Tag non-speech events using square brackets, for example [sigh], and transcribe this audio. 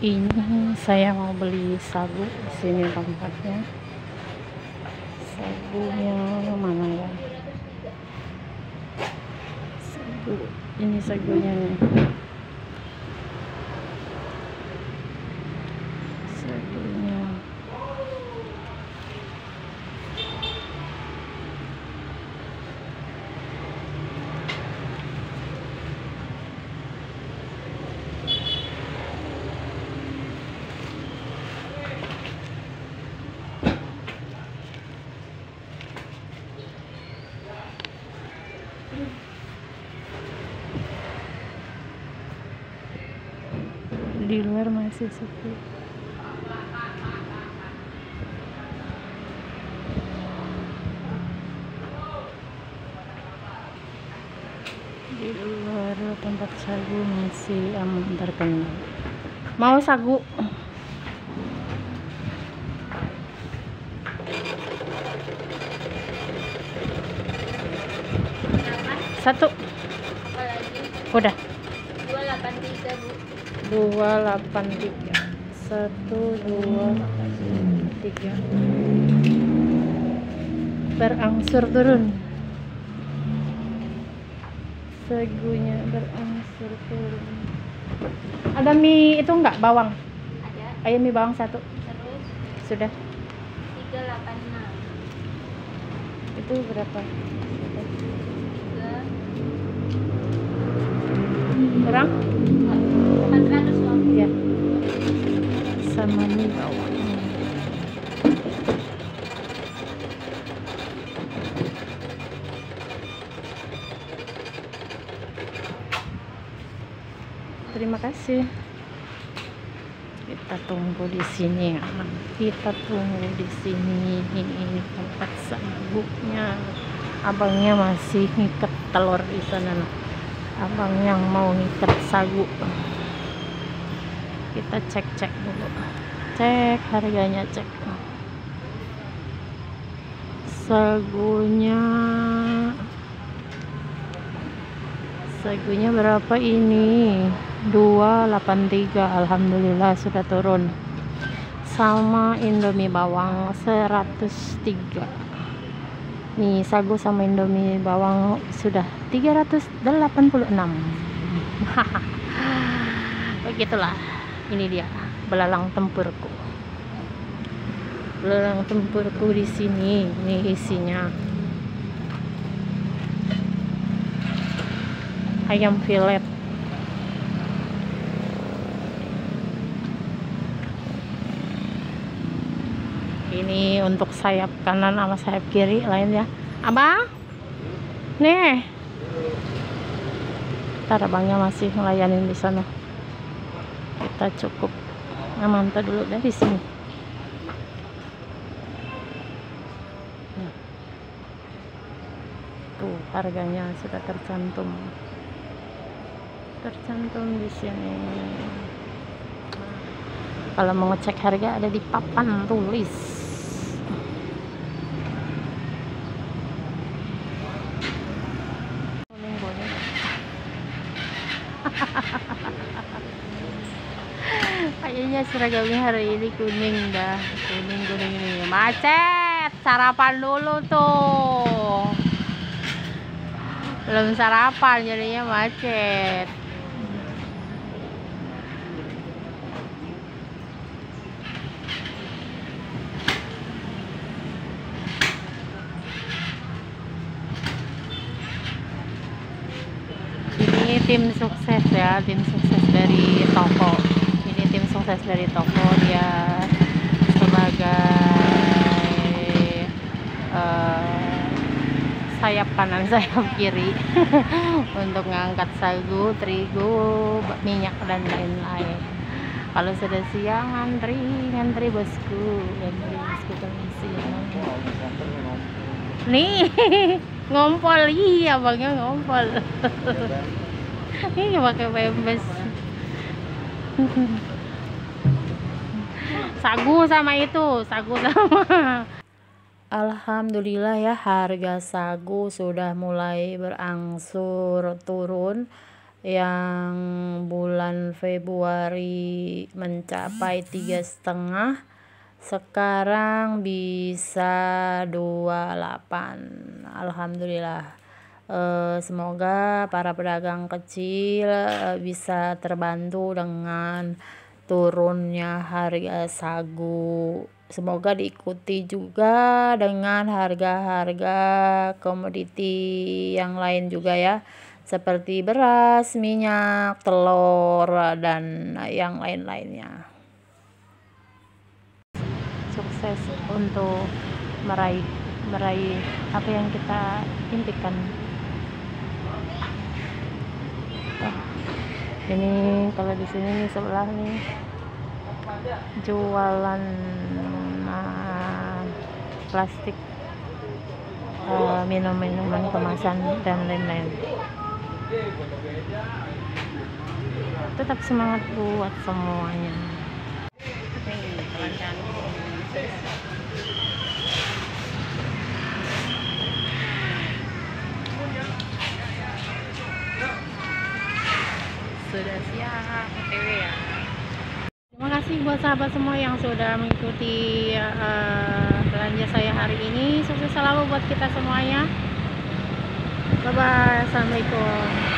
ini saya mau beli sagu di sini tempatnya. Sagunya mana ya? Sagu ini sagunya nih luar masih sepi. Di luar tempat sagu masih aman terkenal. Mau sagu? Satu. Udah. 283 bu dua delapan tiga. Satu dua tiga. Berangsur turun. Segunya berangsur turun. Ada mie itu enggak bawang? Ada. Ayo mie bawang satu. Terus? Sudah. 386 itu berapa? 3 kurang 400 loh terima kasih. Kita tunggu di sini ya. Kita tunggu di sini. Ini tempat sabuknya. Abangnya masih ngikat telur di sana nah. abang yang mau ngikat sagu kita cek cek dulu. Cek harganya cek. Sagunya sagunya berapa ini? 283 Alhamdulillah sudah turun. Sama indomie bawang 103 nih sagu sama indomie bawang sudah 386 [laughs] begitulah ini dia belalang tempurku. Belalang tempurku di sini ini isinya. Ayam filet ini untuk sayap kanan sama sayap kiri lain ya. Abang nih. Ntar abangnya masih ngelayanin di sana kita cukup. Ngamanta dulu dari sini. Nah. tuh harganya sudah tercantum. Tercantum di sini. Kalau mau ngecek harga ada di papan tulis kuning kuning kayaknya seragamnya hari ini kuning dah. Kuning kuning ini macet! Sarapan dulu tuh. Belum sarapan jadinya macet. Tim sukses ya tim sukses dari toko sukses dari toko dia sebagai eh, sayap kanan [laughs] sayap kiri [laughs] untuk ngangkat sagu terigu minyak dan lain-lain. Kalau sudah siang ngantri ngantri bosku. Ngantri bosku permisi. Nih [laughs] ngompol. Iya abangnya ngompol. Ini pakai pempes sagu sama itu sagu sama. Alhamdulillah ya harga sagu sudah mulai berangsur turun. Yang bulan Februari mencapai tiga setengah sekarang bisa 28 Alhamdulillah. Eh, semoga para pedagang kecil eh, bisa terbantu dengan turunnya harga sagu. Semoga diikuti juga dengan harga-harga komoditi yang lain juga ya. Seperti beras, minyak, telur, dan yang lain-lainnya. Sukses untuk meraih meraih apa yang kita impikan ini kalau di sini nih sebelah nih. Jualan ah, plastik. Eh, minum-minuman kemasan dan lain-lain. Tetap semangat buat semuanya sudah siap OTW ya. Terima kasih buat sahabat semua yang sudah mengikuti eh, belanja saya hari ini. Sukses selalu buat kita semuanya. Bye bye assalamualaikum